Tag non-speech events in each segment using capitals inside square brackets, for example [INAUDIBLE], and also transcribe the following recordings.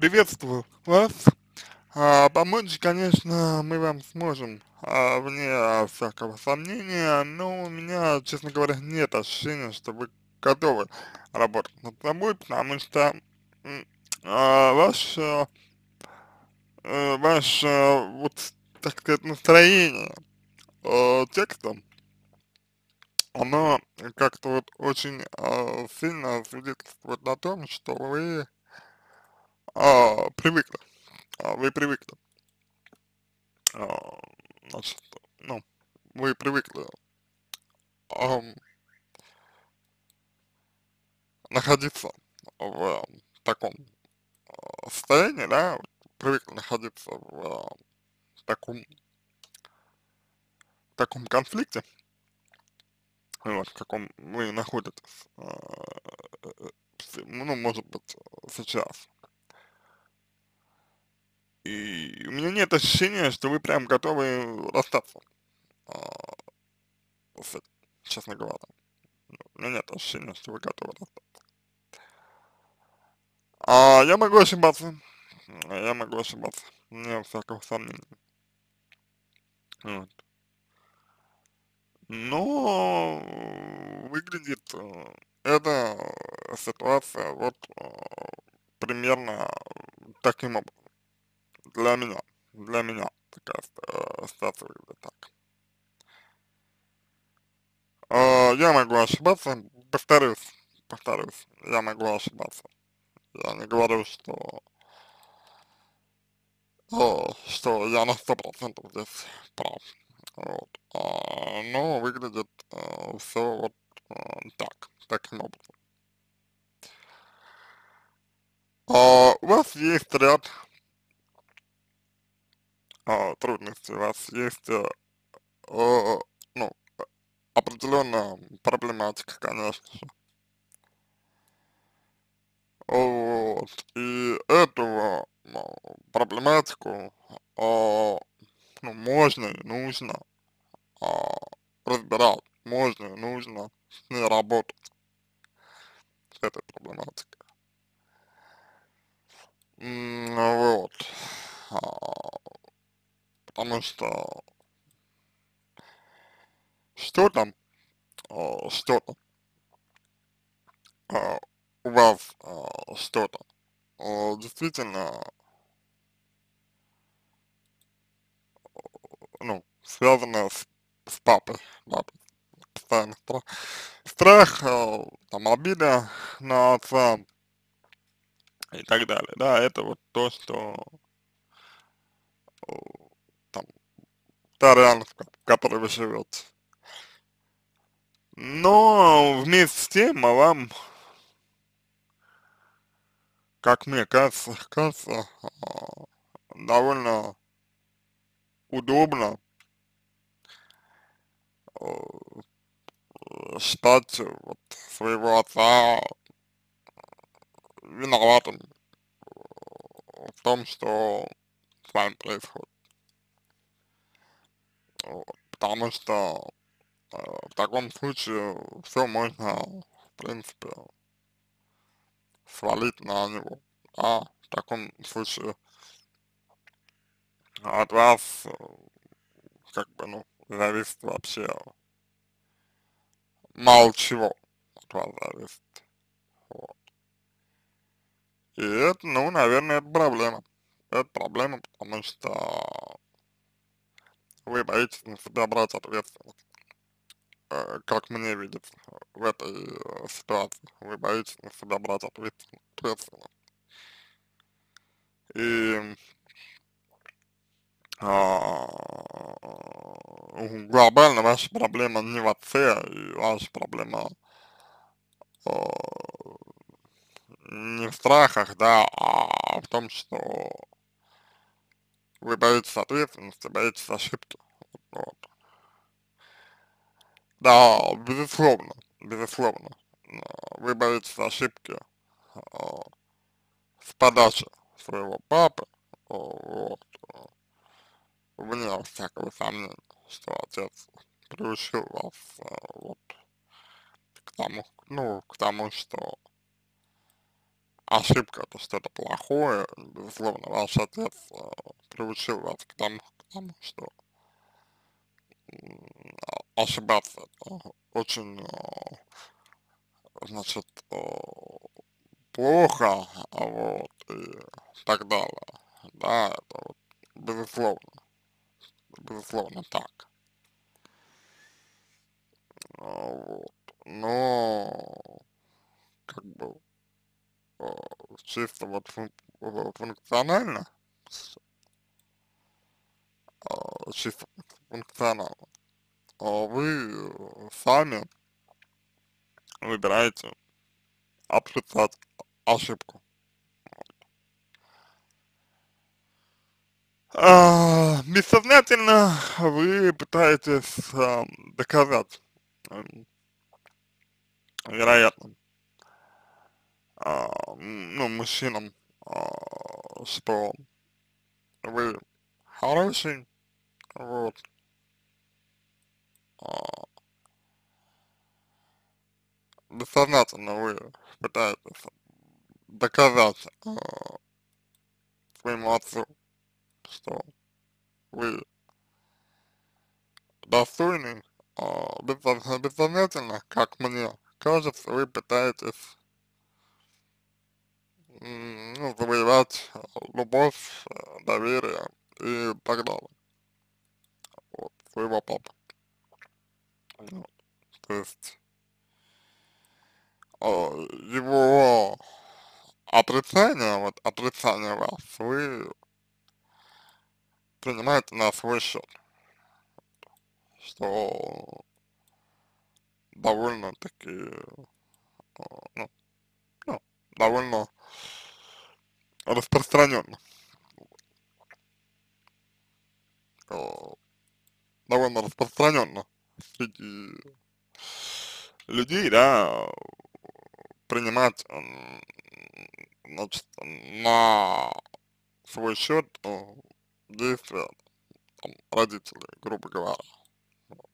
Приветствую вас. А, помочь, конечно, мы вам сможем, а, вне всякого сомнения, но у меня, честно говоря, нет ощущения, что вы готовы работать над собой, потому что а, ваш, а, ваше, вот, так сказать, настроение а, текстом, оно как-то вот очень а, сильно свидетельствует о том, что вы а, привыкли а, вы привыкли, а, значит, ну, вы привыкли ам, находиться в таком а, состоянии, да, привыкли находиться в таком, таком конфликте, вот, в каком вы находитесь, ну, может быть, сейчас, и у меня нет ощущения, что вы прям готовы расстаться а, честно говоря. У меня нет ощущения, что вы готовы расстаться. А я могу ошибаться. Я могу ошибаться. Не всякого сомнения. Вот. Но выглядит э, эта ситуация вот э, примерно таким образом для меня, для меня такая э, ситуация выглядит так. Э, я могу ошибаться, повторюсь, повторюсь, я могу ошибаться. Я не говорю, что что я на сто процентов здесь прав. Вот. А, но выглядит э, все вот э, так, таким образом. А, у вас есть ряд а, трудности, у вас есть, э, э, ну, определенная проблематика, конечно же. Вот, и эту ну, проблематику, а, ну, можно и нужно а, разбирать, можно и нужно с ней работать, с этой проблематикой. Вот. А, потому что что-то, э, что-то, э, у вас э, что-то действительно, ну, связано с, с папой, да, постоянно страх, страх там, обида на отца и так далее, да, это вот то, что та реальность, в которой вы живете. Но вместе с тем, а вам, как мне кажется, кажется, а, довольно удобно а, считать вот своего отца виноватым в том, что с вами происходит потому что э, в таком случае все можно, в принципе, свалить на него. А в таком случае от вас как бы, ну, зависит вообще мало чего от вас зависит. Вот. И это, ну, наверное, это проблема. Это проблема, потому что вы боитесь на себя брать ответственность. Э, как мне видится в этой э, ситуации, вы боитесь на себя брать ответственность. И а, глобально ваша проблема не в отце, и ваша проблема а, не в страхах, да, а в том, что вы боитесь ответственности, боитесь ошибки. Вот. Да, безусловно, безусловно. Вы боитесь ошибки э, с подачи своего папы, вот, вне всякого сомнения, что отец приучил вас э, вот к тому, ну, к тому, что ошибка это что-то плохое, безусловно, ваш отец э, приучил вас к тому, к тому что ошибаться это очень, э, значит, э, плохо, вот, и так далее, да, это вот, безусловно, безусловно так. Вот, но, как бы, чисто вот фун функционально, э, чисто функционально, э, вы сами выбираете отрицать ошибку. А, бессознательно вы пытаетесь а, доказать, а, вероятно, а, ну, мужчинам, а, что вы хороший, вот, а, бессознательно вы пытаетесь доказать э, своему отцу, что вы достойны, э, бессознательно, как мне кажется, вы пытаетесь ну, завоевать любовь, доверие и так далее. Вот, своего папы. Вот. То есть э, его отрицание, вот отрицание вас, вы принимаете на свой счет, что довольно-таки, э, ну, довольно распространенно. Э, довольно распространенно среди людей, да, принимать, значит, на свой счет э, действия там, родителей, грубо говоря. Вот.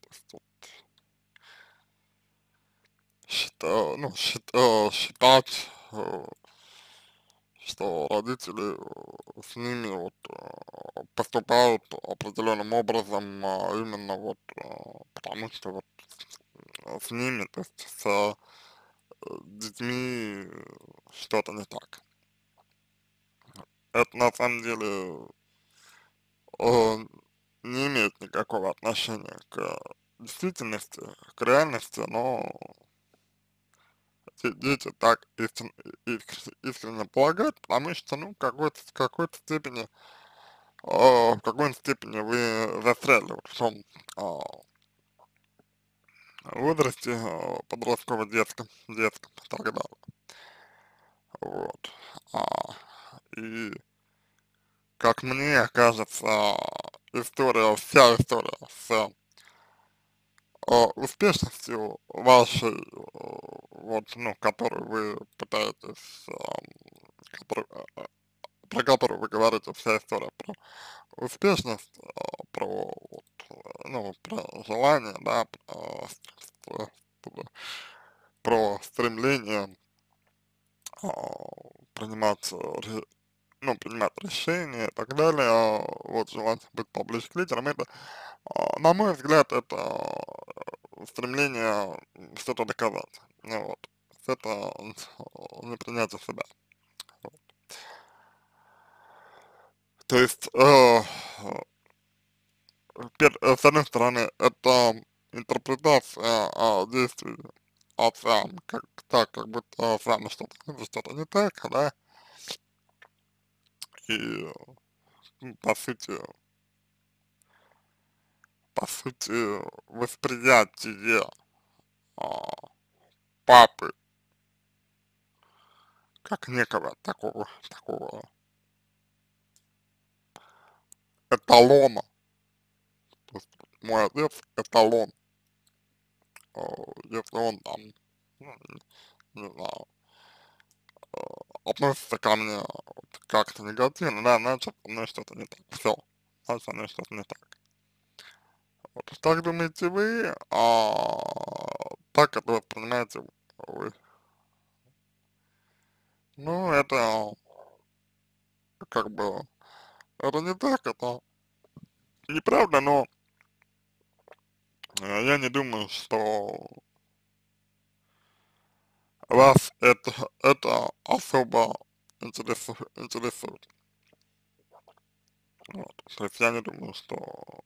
То есть, вот, считаю, ну, считаю, считать, э, что родители э, с ними вот поступают определенным образом а именно вот потому что вот с ними, то есть с э, детьми что-то не так. Это на самом деле э, не имеет никакого отношения к действительности, к реальности, но дети так искрен, искренне полагают, потому что, ну, какой-то, в какой-то степени, э, в какой-то степени вы застряли вот в том э, возрасте э, подросткового детском, детском и так далее. Вот. А, и как мне кажется, история, вся история с э, успешностью вашей, э, вот, ну, которую вы пытаетесь, э, который, э, про которую вы говорите, вся история про успешность, э, про, вот, ну, про желание, да, про, про стремление а, принимать, ну, принимать решения и так далее, а, вот, желание быть поближе к лидерам, это, а, на мой взгляд, это стремление что-то доказать, ну, вот, это непринятие себя. Вот. То есть, э, с одной стороны, это интерпретация а, действий отца, как так, как будто с что-то что не так, да, и по сути, по сути, восприятие а, папы. Как некого такого, такого эталона, то есть мой отец эталон, если он там, ну, не знаю, э, относится ко мне как-то негативно, да, значит, со мной что-то не так, все, значит, со мной что-то не так. Вот, так думаете вы, а так это воспринимаете вы, Ну, это как бы, это не так, это неправда, но э, я не думаю, что вас это, это особо интересует. Вот. То есть я не думаю, что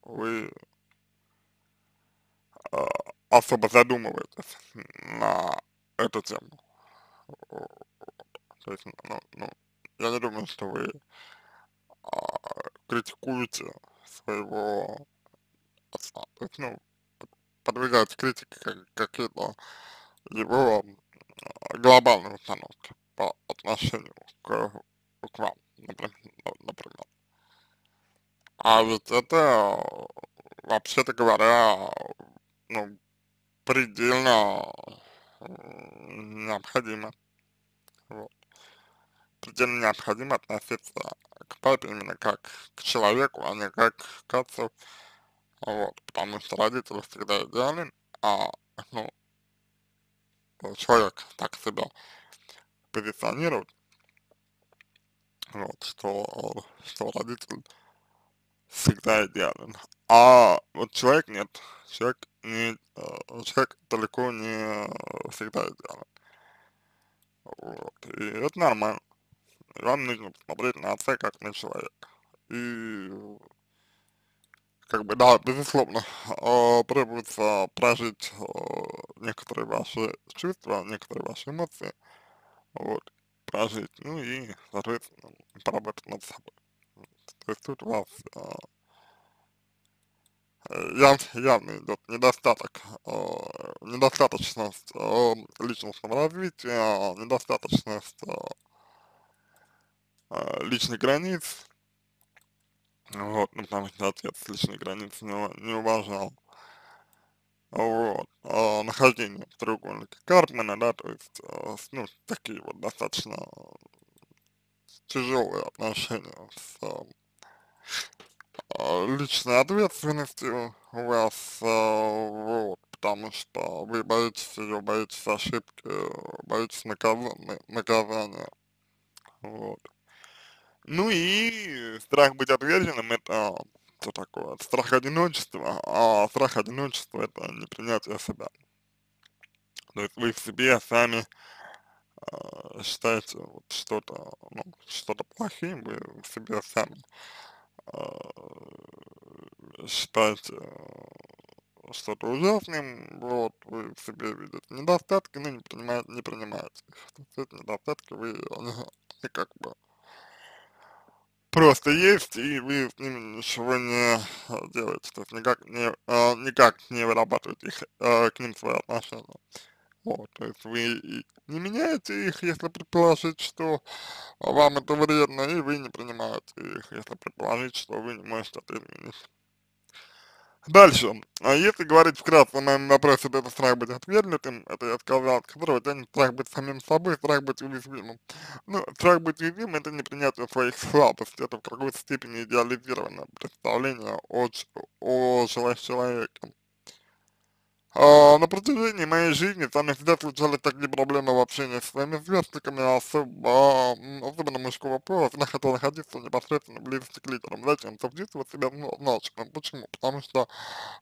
вы особо задумываетесь на эту тему. То есть, ну, ну, я не думаю, что вы а, критикуете своего отца. То есть, ну, подвергаете критике какие-то его а, глобальные установки по отношению к, к вам, например. например. А ведь это, вообще-то говоря, ну, предельно необходимо. Вот. Предельно необходимо относиться к папе именно как к человеку, а не как к отцу. Вот, потому что родители всегда идеален, а, ну, человек так себя позиционирует, вот, что, что родитель всегда идеален. А вот человек нет, человек не, э, человек далеко не всегда идеален. Вот, и это нормально. И вам нужно посмотреть на отца как на человека. И как бы, да, безусловно, э, требуется прожить э, некоторые ваши чувства, некоторые ваши эмоции, вот, прожить, ну и, соответственно, поработать над собой. Есть тут у вас э, яв, явно идет недостаток, э, недостаточность э, личностного развития, недостаточность э, э, личных границ, вот, ну, потому что отец личные границы не, не уважал, вот, э, нахождение в треугольнике Карпмана, да, то есть, э, ну, такие вот достаточно тяжелые отношения с э, личной ответственностью у вас, э, вот, потому что вы боитесь ее, боитесь ошибки, боитесь наказания, наказания, вот. Ну и страх быть отверженным это что такое? Это страх одиночества, а страх одиночества это непринятие себя. То есть вы в себе сами э, считаете вот что-то, ну, что-то плохим, вы в себе сами э, считаете э, что-то ужасным, вот, вы в себе видите недостатки, но не принимаете, не принимаете их. Эти недостатки вы, они, они как бы просто есть, и вы с ними ничего не делаете, то есть никак не, э, никак не вырабатываете их, э, к ним свои отношения. То есть вы не меняете их, если предположить, что вам это вредно, и вы не принимаете их, если предположить, что вы не можете это изменить. Дальше. А если говорить вкратце на моем вопросе, это страх быть отвергнутым, это я сказал, от которого тянет страх быть самим собой, страх быть уязвимым. Ну, страх быть уязвимым это не принятие своих слабостей, это в какой-то степени идеализированное представление о, о человеке. А, на протяжении моей жизни мной всегда случались такие проблемы в общении с своими сверстниками, особо, особенно мужского пола, хотел находиться непосредственно близости к лидерам. Зачем? Чтобы чувствовать себя значимым. Почему? Потому что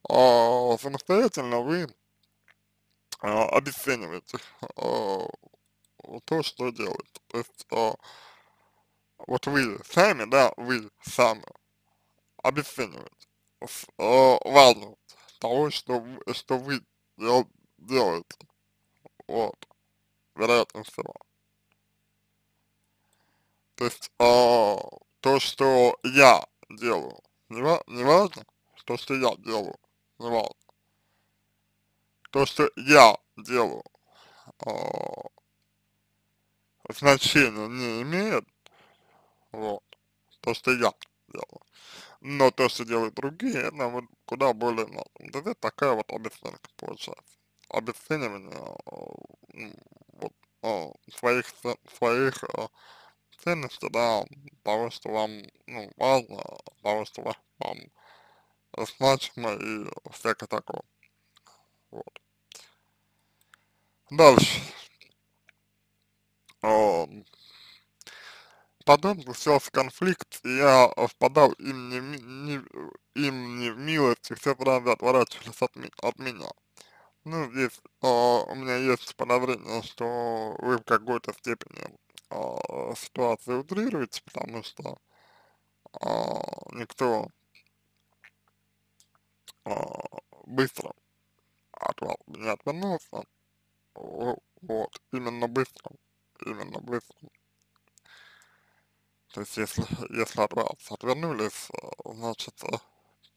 а, самостоятельно вы а, обесцениваете а, то, что делаете. То есть а, вот вы сами, да, вы сами обесцениваете а, того, что, что вы дел, делаете. Вот. Вероятно всего. То есть, э, то, что я делаю, не, не важно, то, что я делаю, не важно. То, что я делаю, э, значения не имеет, вот, то, что я делаю. Но то, что делают другие, это вот куда более надо. Вот это такая вот обесценка получается. Обесценивание вот, о, своих, своих о, ценностей, да, того, что вам, ну, важно, того, что вам значимо и всякое такое. Вот. Дальше. Потом случался конфликт, и я впадал им не, не, им не в милость, и все сразу отворачивались от, ми от меня. Ну, здесь о, у меня есть подозрение, что вы в какой-то степени о, ситуацию утрируете, потому что о, никто о, быстро от вас не отвернулся, вот, именно быстро, именно быстро. То есть, если, если от вас отвернулись, значит,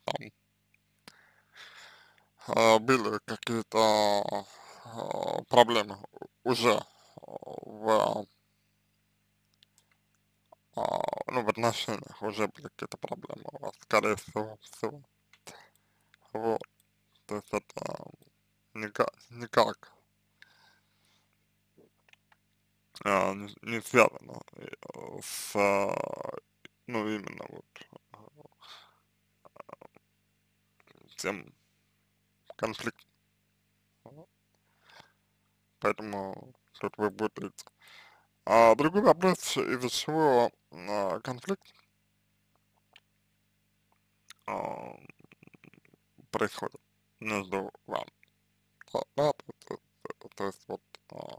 там были какие-то проблемы уже в, ну, в отношениях, уже были какие-то проблемы у вас, скорее всего, всего. Вот. То есть это никак, никак а, не, не связано с, ну, именно вот тем конфликтом. Поэтому тут вы путаете. А другой вопрос, из-за чего а, конфликт а, происходит между вами. Да, да то, то, то, то есть вот а,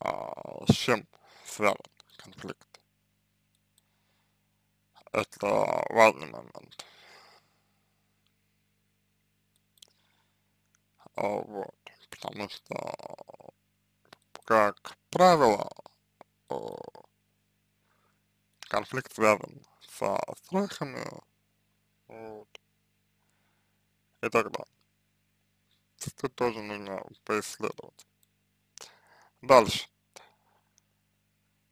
а, с чем связан конфликт. Это важный момент. А, вот, потому что, как правило, конфликт связан со страхами, вот, и так далее. Тут тоже нужно поисследовать. Дальше.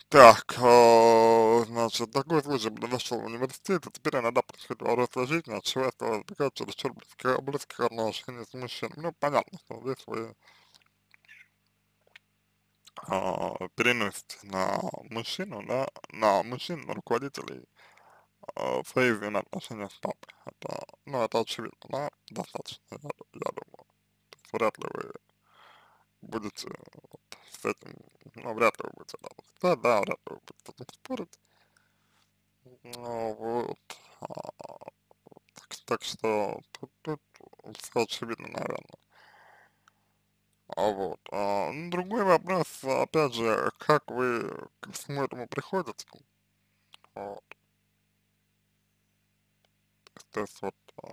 Так, э, значит, такой случай произошел в университете, теперь иногда взрослой жизни, от чего это возникает чересчур близких, близких отношений с мужчиной. Ну, понятно, что здесь вы э, переносите на мужчину, да, на мужчин, на руководителей э, свои взаимоотношения с папой. Это, ну, это очевидно, да, достаточно, я, я думаю. То вряд ли вы будете с этим, ну, вряд ли вы будете да, да, вряд ли вы будете с этим спорить. Ну, вот, а, так, так что тут, тут все очевидно, наверное. А вот, а, ну, другой вопрос, опять же, как вы ко всему этому приходите, вот. То есть вот, а,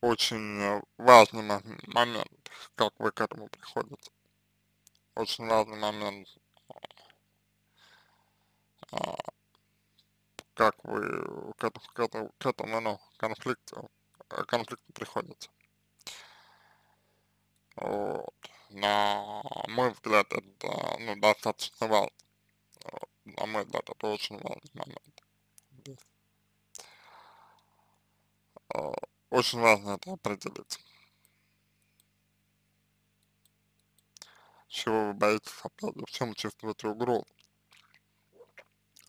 очень важный момент, как вы к этому приходите. Очень важный момент, а, как вы к этому, к этому, к этому ну, конфликту, э, конфликту приходите. Вот. На мой взгляд, это ну, достаточно важно. На мой взгляд, это очень важный момент. Очень важно это определить. Чего вы боитесь, опять в чем чувствуете угрозу,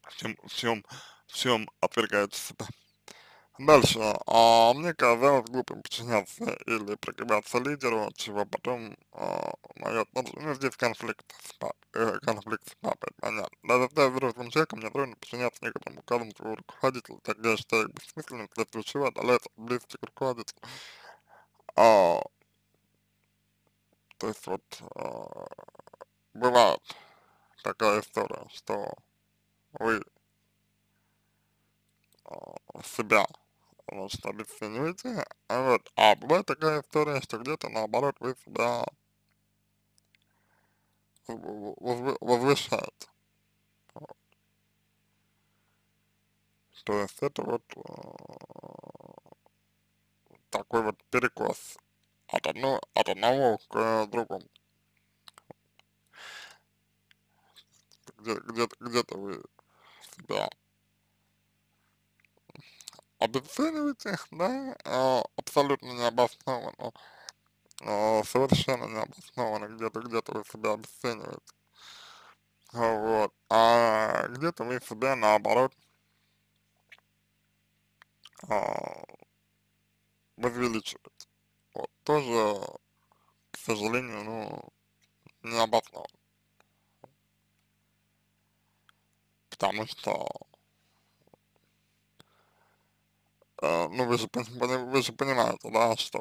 в чем, в чем, в чем отвергаете себя. [LAUGHS] Дальше. А, мне казалось глупым подчиняться или прогибаться лидеру, чего потом а, мое, ну, здесь конфликт с папой, э, конфликт с папой, понятно. Даже став взрослым человеком, мне трудно подчиняться некоторым указам своего руководителя, так я считаю их бессмысленным, вследствие чего отдаляется близости к руководителю. А, то есть вот а, бывает такая история, что вы а, себя значит, обесцениваете, а вот, а бывает такая история, что где-то наоборот вы себя возвышаете. Вот. То есть это вот э, такой вот перекос от, одно, от одного к э, другому. Где-то где, где, вы себя обесцениваете, да, э, абсолютно необоснованно, э, совершенно необоснованно, где-то где-то вы себя обесцениваете, вот, а где-то вы себя наоборот возвеличиваете, тоже, к сожалению, ну, не обосновано, Потому что, э, ну, вы же, вы же понимаете, да, что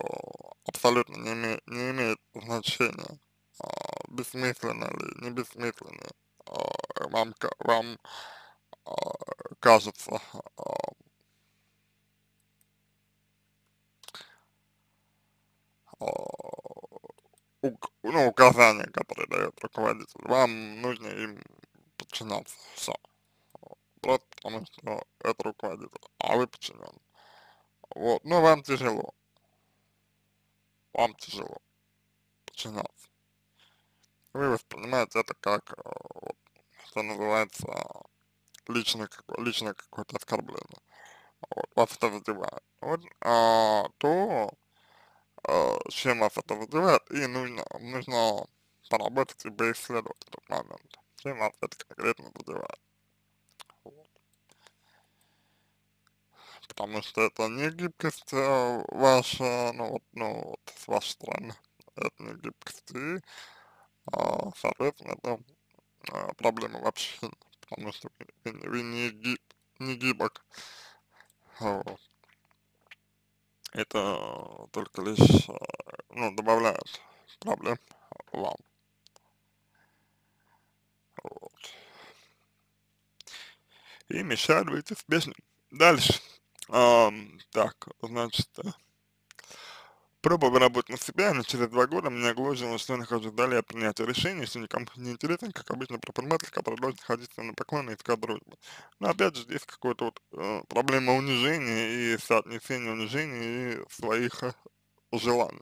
абсолютно не, име, не имеет значения, а, э, бессмысленно ли, не бессмысленно э, а, вам, вам э, кажется э, ну, указания, которые дает руководитель, вам нужно им подчиняться, все. Просто потому что это руководитель, а вы подчинен. Вот, но вам тяжело. Вам тяжело подчиняться. Вы воспринимаете это как, э, вот, что называется, личное, личное какое-то оскорбление. Вот, вас это задевает. Вот, а, то э, чем вас это вызывает, и нужно, нужно поработать и поисследовать этот момент, чем вас это конкретно. Вот. Потому что это не гибкость э, ваша, ну вот, ну вот, с вашей стороны, это не гибкость, и, э, соответственно, это проблема вообще, потому что вы, вы не, гиб, не гибок, вот это только лишь, э, ну, добавляет проблем вам. Вот. И мешает выйти успешным. Дальше. Um, так, значит, э, Пробовал работать на себя, но через два года меня гложило, что я нахожусь далее от принятия решений, что никому не интересно, как обычно который должен ходить на поклон и искать дружбы. Но опять же, здесь какая-то вот э, проблема унижения и соотнесения унижения и своих э, желаний.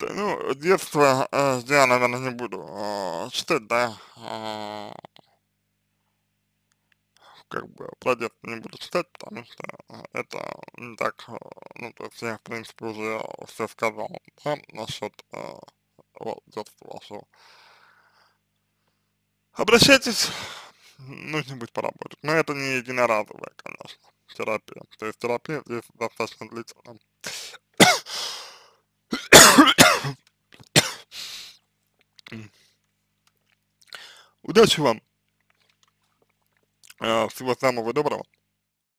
Ну, детство э, я, наверное, не буду э, читать, да, э, как бы детство не буду читать, потому что а, это не так, а, ну, то есть я, в принципе, уже все сказал, да, насчет э, вот, детства вашего. Обращайтесь, нужно будет поработать, но это не единоразовая, конечно, терапия, то есть терапия здесь достаточно длительная. [COUGHS] Удачи вам! Всего самого доброго.